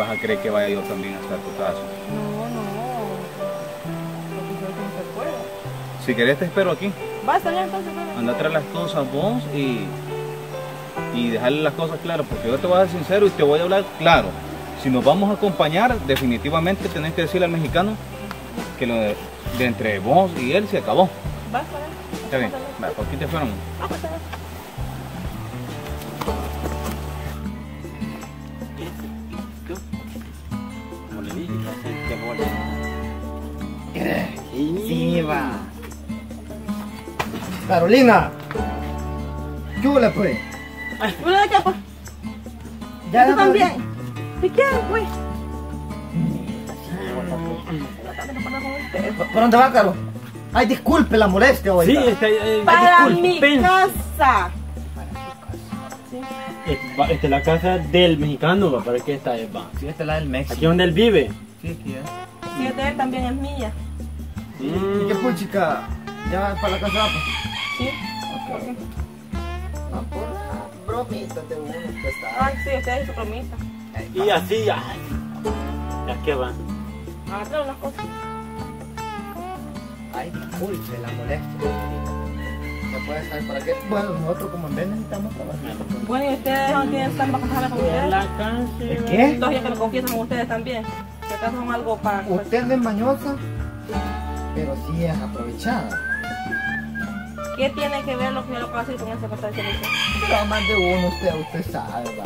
vas a creer que vaya yo también a estar tu caso. No, no. Se. Si querés te espero aquí. Va, está bien entonces. Anda a traer las cosas vos y, y dejarle las cosas claras, porque yo te voy a ser sincero y te voy a hablar claro. Si nos vamos a acompañar, definitivamente tenés que decirle al mexicano que lo de, de entre vos y él se acabó. Va, está bien. Está bien, va, por aquí te fueron. Ah, Sí, va. Carolina. ¿Qué huele, pues? ¿Uno de qué, pues? Ya ¿Tú no- también? ¿De qué, pues? Eh, ¿Por dónde va, Caro? Ay, disculpe la molestia, hoy. Sí, está, eh, Para mi casa. Esta esta es la casa del mexicano, va, ¿para qué está él, va? Sí, esta es la del México. Aquí donde él vive. Sí, aquí es. Es de él, también es mía. ¿Y qué pues, chica? ¿Ya para la casa va, pues? Sí. Ah, por la bromita de uno que está. Ay, sí, usted es su promesa. Y así, ay. ¿Ya qué va? Ah, trae unas cosas. Ay, disculpe la molestia. ¿Ya puede saber para qué? Bueno, nosotros como en vez necesitamos trabajar. Bueno, y ustedes no tienen vacaciones con En ustedes. la. ¿De qué? Entonces ya que me confiesan con ustedes también. Si acaso son algo para... Usted es mañosa, pero sí es aprovechada. ¿Qué tiene que ver lo que yo lo puedo hacer con ese corte de servicio? Pero más de uno, usted, usted sabe, va.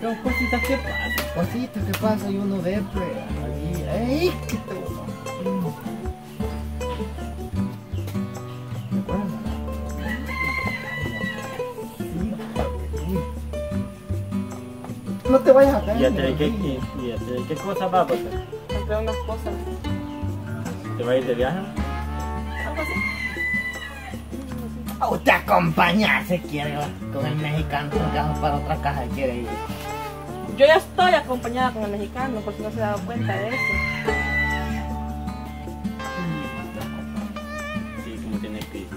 Son cositas que pasan. Cositas que pasa y uno ve, pues, ahí, ¡ey! que te uno. ¿Me acuerdas? Sí, sí. No te vayas a caer. ¿Y a qué, a traer qué cosa va a pasar? Entre unas cosas. ¿Te va a ir de viaje? Algo así. A usted acompañarse quiere va, con el mexicano, porque vamos para otra casa quiere ir. Yo ya estoy acompañada con el mexicano, por si no se ha dado cuenta de eso. Sí, como tiene piso.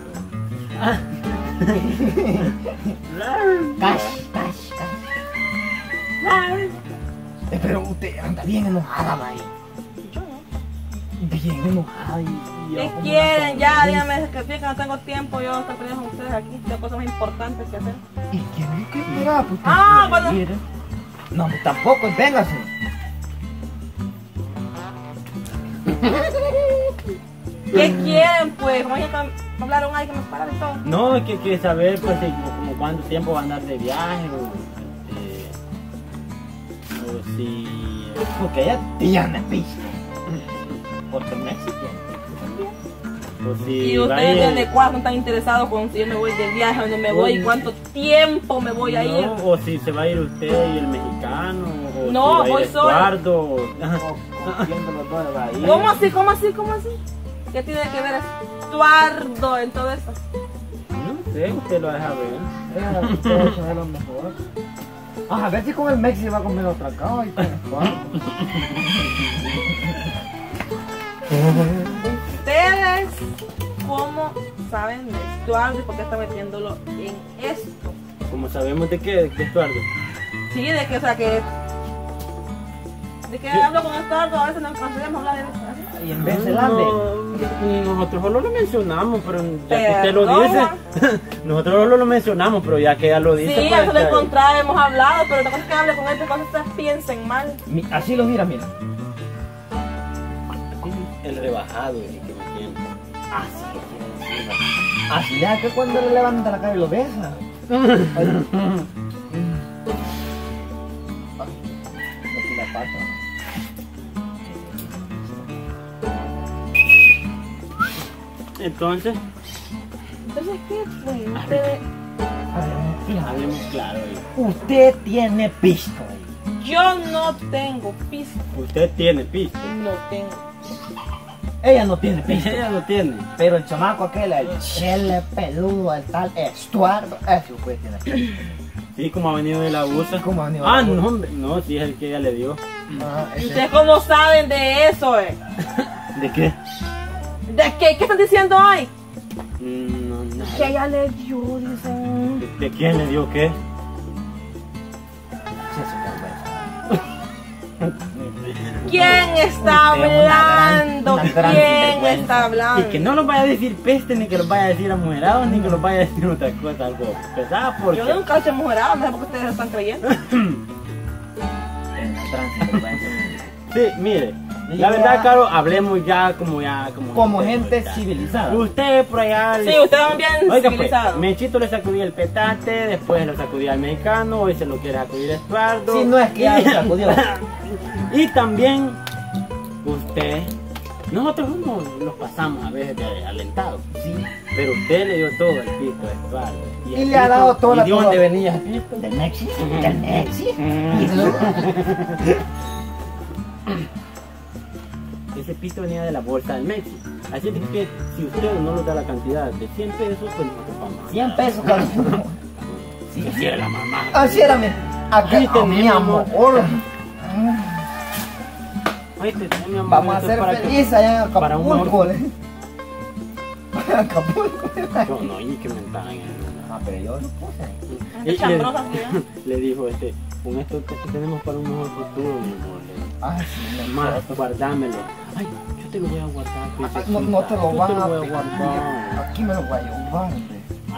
Cash, cash, cash. Eh, Pero usted anda bien enojada, May. No. Bien enojada y... ¿Qué quieren? Ya, díganme que no tengo tiempo. Yo estoy peleando con ustedes aquí. Tengo cosas más importantes que hacer. ¿Y qué es lo que espera? Pues Ah, ir. No, pues tampoco, véngase. ¿Qué quieren, pues? Como ya hablaron ahí que me pararon y todo. No, es que quiere saber, pues, si- como, como cuánto tiempo va a andar de viaje o. este, o si. Porque ella tiene pisto. Porque México O si Y ustedes desde cuándo están interesados con si yo me voy de viaje, dónde me voy y cuánto tiempo me voy a ir. No, o si se va a ir usted y el mexicano. O No, si va a ir voy sola. Eduardo. o-. ¿Cómo así? ¿Cómo así? ¿Cómo así? ¿Qué tiene que ver Estuardo en todo eso? No sé, usted lo deja ver. Saber lo mejor. Ah, a ver si con el México va a comer otra y pues, bueno. ¿Ustedes cómo saben de Estuardo y por qué están metiéndolo en esto? Como sabemos de qué, de Eduardo. Sí, de que, o sea, que... De que hablo con Estuardo, a veces no conseguimos hablar de eso. Y en vez de nosotros solo lo mencionamos, pero ya que usted lo dice, nosotros solo lo mencionamos, pero ya que ella lo dice, Sí, pues, a veces lo está- encontrado, hemos hablado, pero la cosa es que hable con él, cosas ustedes piensen mal. Así lo mira, mira. Rebajado el que me tiene. Así decir. va. Así ya que cuando le levanta la cara y lo besa. La pata. Entonces, Entonces, ¿qué fue? Ustedes... Hablemos claro. Usted tiene pisto. Yo no tengo piso. Usted tiene pisto. No tengo. Ella no tiene pisto. Ella lo tiene. Pero el chamaco aquel, el chele peludo, el tal Estuardo, eso pues tiene pisto. Sí, como ha venido de la USA. ¿Cómo ha venido Ah, no, hombre. No, sí es el que ella le dio. Ah, ¿Y ese- ustedes cómo saben de eso, eh? ¿De qué? ¿De qué? ¿Qué están diciendo hoy? Mm, No, nada. Que ella le dio, dicen. ¿De, de quién le dio qué? ¿Quién está una hablando? gran- una gran ¿Quién está hablando? Y que no los vaya a decir peste, ni que los vaya a decir amujerados, ni que los vaya a decir otra cosa, algo pesada, porque... Yo nunca he mejorado, no sé por qué ustedes están creyendo. Sí, mire, la verdad, Caro, hablemos ya como ya... Como, Como gente civilizada. Usted por allá... Sí, ustedes son bien Oiga, pues, civilizados. Mechito le sacudía el petate, después lo sacudía al mexicano, hoy se lo quiere sacudir a Estuardo. Sí, no es que ya lo sacudió. Y también, usted, nosotros uno los pasamos a veces de alentados, Sí. pero usted le dio todo el pito a Estuardo. Y el le ha dado toda la ¿Y de dónde venía el pito? Del Mexi. Del Mexi. Ese pito venía de la bolsa del México. Así de que si usted no nos da la cantidad de 100 pesos, pues nosotros vamos. a 100 dar. pesos uno. Sí, así era la mamá. Así era mi. Acá, Ahí oh, mi tenemos. amor. Oye, te- mi amor, Vamos a ser para que- felices allá en para un Acapulco. ¿eh? Acapulco. No, no, y que eh. Ah, pero yo lo puse soy yo. le dijo este, con esto que tenemos para un mejor futuro, mi amor. le- Ah, sí, me Más, guardámelo. Ay, yo te lo voy a guardar. Ah. No, no te lo Yo van a guardar. Aquí me lo voy a llevar,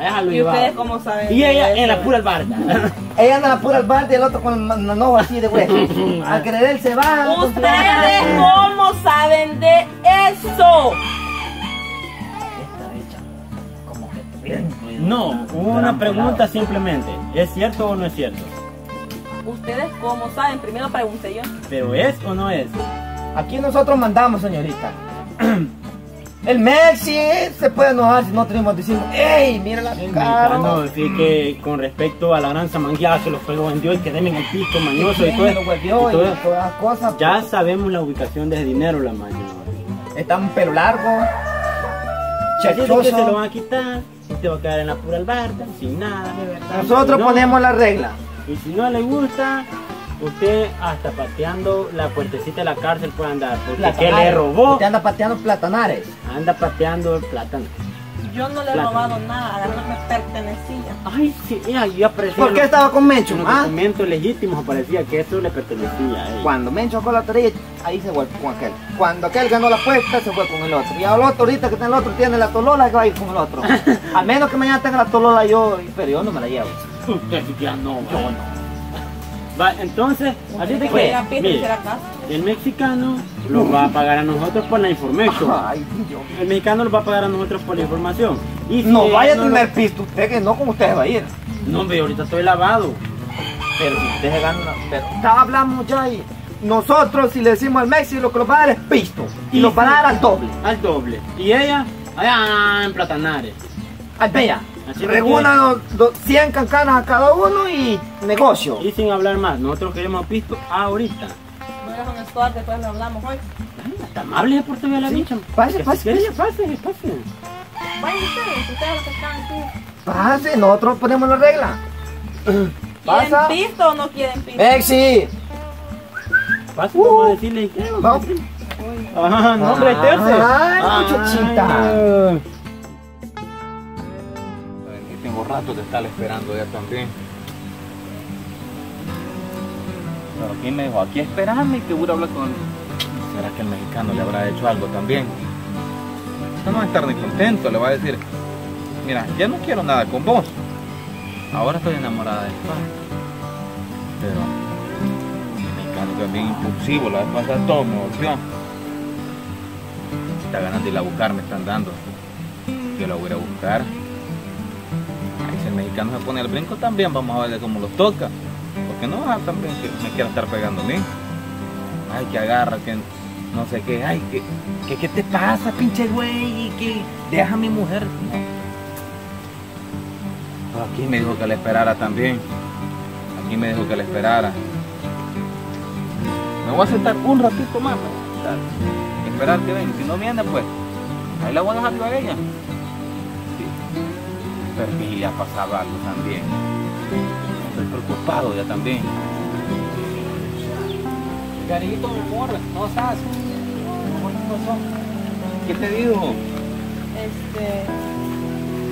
¿Y llevaba. ustedes cómo saben? Y ella en la pura albarda. Ella anda en la pura al bar y el otro con el manojo así de hueso. Al querer él se va. ¿Ustedes cómo saben de eso? Está hecha como que No, una pregunta simplemente. ¿Es cierto o no es cierto? ¿Ustedes cómo saben? Primero pregunté yo. ¿Pero es o no es? Aquí nosotros mandamos, señorita. El Mexi se puede enojar si no tenemos diciendo, ¡Ey, mira la cara! mexicano, así que con respecto a la gran samangueada que los fuegos vendió y que deben el pisto mañoso y todo, y todo y todas las cosas. Ya sabemos la ubicación de ese dinero, la mayor. Está un pelo largo, de que se lo van a quitar, y te va a quedar en la pura albarda, sin nada, de verdad. Nosotros no- ponemos la regla. Y si no le gusta, usted hasta pateando la puertecita de la cárcel puede andar. Porque que le robó, Te anda pateando platanares. anda pateando el plátano. Yo no le he robado nada, que me pertenecía. Ay, sí, ya, yo aparecía. ¿Por qué en estaba con Mencho? los ah? documentos legítimos aparecía que eso le pertenecía a él. Cuando Mencho sacó la lotería, ahí se fue con aquel. Cuando aquel ganó la apuesta, se fue con el otro. Y al otro, ahorita que está el otro, tiene la tolola, que va a ir con el otro. A menos que mañana tenga la tolola yo, pero yo no me la llevo. Usted ya no, yo no. Va, entonces, así de Que a mire, el mexicano lo va a pagar a nosotros por la información. Ay, Dios. El mexicano lo va a pagar a nosotros por la información. Y si No vaya a no tener lo- pisto usted, que no con ustedes va a ir. No, hombre, ahorita estoy lavado. Pero si usted se gana una... Pero ya hablamos ya y... Nosotros, si le decimos al Mexi, lo que nos va a dar es pisto. Y, Y nos va a dar al doble. Al doble. Y ella, allá en Platanares. Al bella. Así que- Regúnanos do- 100 cancanas a cada uno y negocio. Y sin hablar más, nosotros queremos pisto ahorita. No eres un squad, después lo hablamos hoy. Ay, hasta amable de por todavía la Sí, bicha. pase, Que pase, quiere, pase, pase. Vayan ustedes, ustedes los que están aquí. Pase, nosotros ponemos la regla. ¿Quieren Pasa. pisto o no quieren pisto? Mexi. Pase, Uh. vamos a decirle que Vamos. Ah, no, hombre, terce. Ay, muchachita. Y rato de estar esperando ya también. Pero aquí me dijo, aquí espérame que voy a hablar con... ¿Será que el mexicano le habrá hecho algo también? No va a estar ni contento, le va a decir, mira, ya no quiero nada con vos. Ahora estoy enamorada de paz. Pero el mexicano bien impulsivo, la vez pasada todo me volvió. Está ganas de ir a buscar, me están dando. Yo la voy a buscar. El mexicano se pone al brinco también, vamos a ver cómo los toca. Porque no va también que me quiera estar pegando a mí. Ay, que agarra, que no sé qué. Ay, que, que qué te pasa, pinche güey, que deja a mi mujer. No. Aquí me dijo que la esperara también. Aquí me dijo que la esperara. Me voy a sentar un ratito más. Esperar que venga. Si no viene, pues, ahí la voy a dejar a ella. Si le ha pasado algo también. Estoy preocupado ya también. Mi amor, ¿cómo estás? ¿Qué te dijo? Este,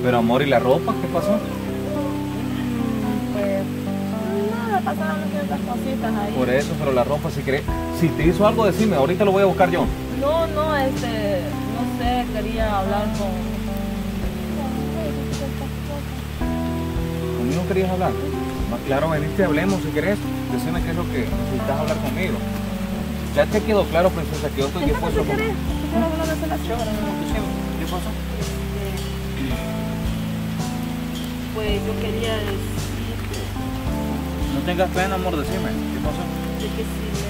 Pero amor, ¿y la ropa? ¿Qué pasó? pues, nada, pasaron ciertas cositas ahí. Por eso, pero la ropa, si querés, Si te hizo algo, decime, ahorita lo voy a buscar yo. No, no, este, no sé, quería hablar con... querías hablar? Más claro, veniste, hablemos si querés. Decime qué es lo que necesitas hablar conmigo. Ya te quedó claro, princesa, que yo estoy dispuesto ¿qué querés? ¿Qué pasó? Pues yo quería decirte No tengas pena, amor, decime. ¿Qué pasó? de que si me...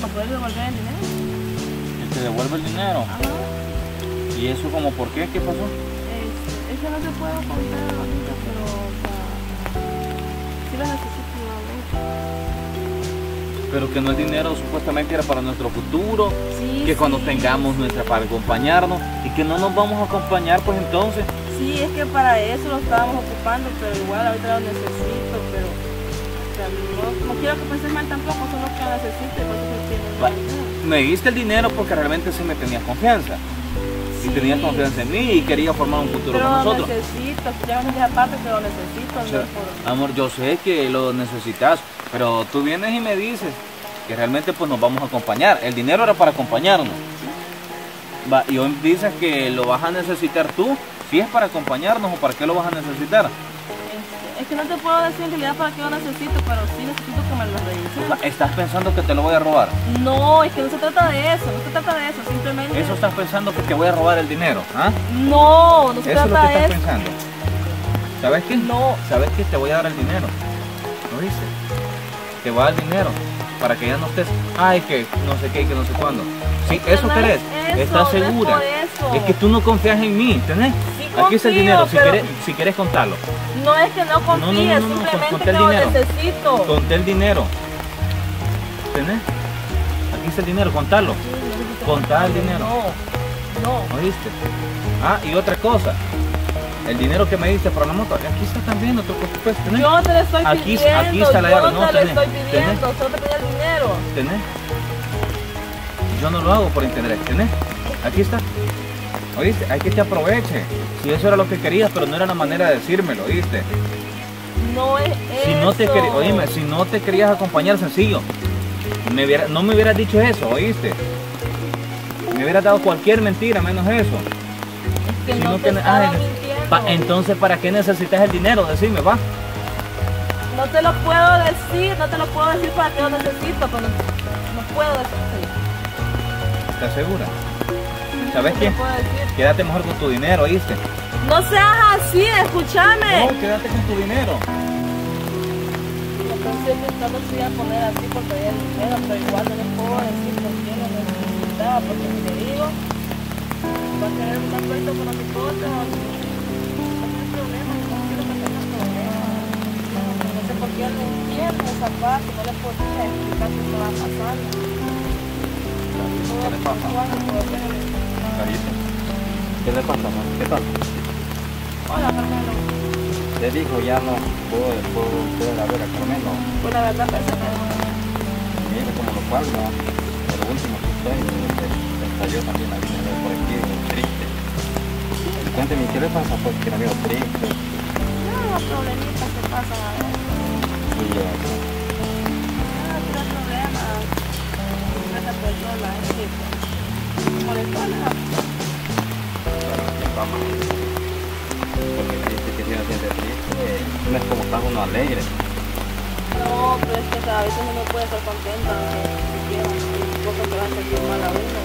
¿Me puedes devolver el dinero? Que te devuelve el dinero. Ajá. ¿Y eso como por qué? ¿Qué pasó? Es, es que no te puedo contar ahorita, pero o sea, sí lo necesito igualmente. Pero que no el dinero supuestamente era para nuestro futuro, Sí, que cuando tengamos nuestra para acompañarnos y que no nos vamos a acompañar, pues entonces. Sí, es que para eso lo estábamos ocupando, pero igual ahorita lo necesito, pero o sea, no, no quiero que penses mal tampoco, solo que lo necesito y por eso estoy pidiendo Va. el dinero. Me diste el dinero porque realmente sí me tenías confianza. Y tenías confianza en mí y quería formar un futuro Pero con lo nosotros. necesito, ya me aparte que lo necesito, O no sea, es por... amor, yo sé que lo necesitas, pero tú vienes y me dices que realmente pues nos vamos a acompañar. El dinero era para acompañarnos. Va, y hoy dices que lo vas a necesitar tú. Si es para acompañarnos o para qué lo vas a necesitar. Es que no te puedo decir en realidad para qué lo necesito, pero sí necesito que me lo revisen. Estás pensando que te lo voy a robar. No, es que no se trata de eso, no se trata de eso, simplemente... Eso estás pensando que te voy a robar el dinero. ¿ah? No, no se Eso es lo trata que de estás eso. pensando. ¿Sabes qué? No. ¿Sabes qué? Te voy a dar el dinero. ¿Lo viste? Te voy a dar el dinero para que ya no estés, ay, que no sé qué, que no sé cuándo. Sí, eso no querés. es eso, ¿Estás no es segura? eso. Es que tú no confías en mí, ¿entendés? Sí Aquí está el dinero, si querés, si querés contarlo. No es que no confíes, no, no, no, simplemente que lo necesito. Conté el dinero. ¿Entendés? Aquí está el dinero, contalo. Contá el dinero. No, no. ¿Oíste? Ah, y otra cosa. El dinero que me diste para la moto, aquí está también, no te preocupes, ¿tenés? Yo te lo estoy Aquí- pidiendo, aquí está la yo llave, no, te lo tenés, estoy tenés. pidiendo, solo te pedí el dinero. ¿Tenés? Yo no lo hago por interés, ¿tenés? Aquí está. ¿Oíste? Hay que te aproveche. Si eso era lo que querías, pero no era la manera de decírmelo, ¿oíste? No es Si no te eso. oíme, si no te querías acompañar, sencillo. Me hubiera- no me hubieras dicho eso, ¿oíste? Me hubieras dado cualquier mentira, menos eso. Es que Si no, no te entonces, ¿para qué necesitas el dinero? Decime, va. No te lo puedo decir, no te lo puedo decir para qué lo necesito, pero no puedo decirte. ¿Estás segura? ¿Sabes No qué? Quédate mejor con tu dinero, ¿oíste? No seas así, escúchame. No, quédate con tu dinero. Yo pensé que no lo iba a poner así porque había dinero, pero igual no les puedo decir por qué lo necesitaba, porque si le digo, va a tener un acuerdo con mi cosa, no hay problema, no quiero que tenga problemas. No sé por qué no entiende esa parte, no le podía explicar qué estaba pasando. ¿Qué le pasa? Carito. ¿Qué le pasa, amor? ¿Qué pasa? Hola, Carmelo. Le dijo, ya no puedo, puedo, puedo la ver a Carmelo. Pues la verdad pensé que Mire, como lo cual, no. Por lo último que estoy, hasta yo también la vine a ver por aquí, triste. Cuénteme, ¿qué le pasa? Pues que la veo triste. no, problemitas que pasan a ver. Y, eh, alegre. No, pero es que o sea, a veces uno puede estar contenta aunque siquiera hay cosas que van a sentir mal a uno.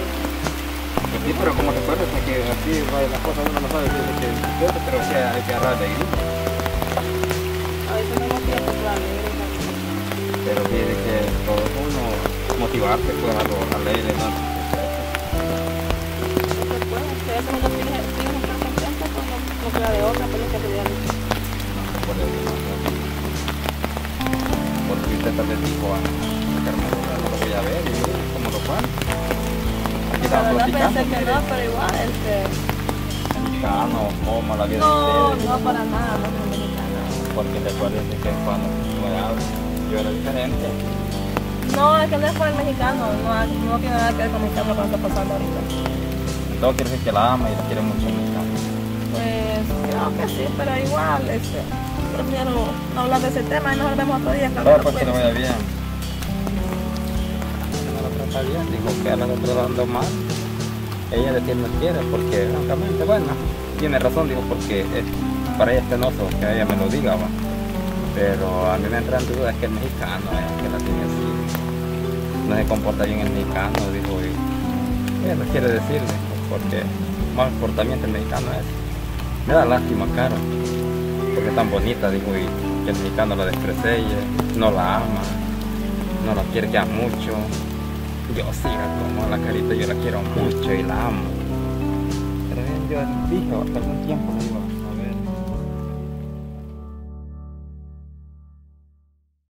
Pues sí, pero como recuerdas que así va las cosas uno no sabe que es pero sí hay que agarrar de ahí. A veces no hemos tiempo para alegre. Pero tiene que todo uno motivarse pues algo alegre, ¿no? No se puede. A veces uno tiene, que estar contento, pues no, no queda de otra, pero es que sería No se puede decir más, ¿no? Porque usted tal vez dijo a Carmelo, no lo voy a ver y como lo cual. Aquí estamos platicando. pensé que no, pero igual, este... Mexicano, cómo la vida de No, no para nada, no soy mexicana. Porque recuerden que cuando yo era diferente. No, es que no es por el mexicano, no, no tiene nada que ver con el mexicano lo que está pasando ahorita. Todo quiere decir que la ama y la quiere mucho mexicano. Pues creo que sí, pero igual, este, prefiero no hablar de ese tema y mejor vemos otro día. Claro, Carlos, pues que le pues. vaya bien. dijo que a la está tratando mal. Ella de no quiere porque, francamente, bueno, tiene razón, digo, porque es, para ella es penoso que ella me lo diga, va. Pero a mí me entra en duda es que el mexicano es el que la tiene así. No se comporta bien el mexicano, dijo, y ella no quiere decirle, porque mal comportamiento el mexicano es. Me da lástima, caro, porque es tan bonita, dijo, y que el mexicano la desprecie, no la ama, no la quiere ya mucho. Yo siga como la carita, yo la quiero mucho y la amo. Pero yo dije hace algún tiempo,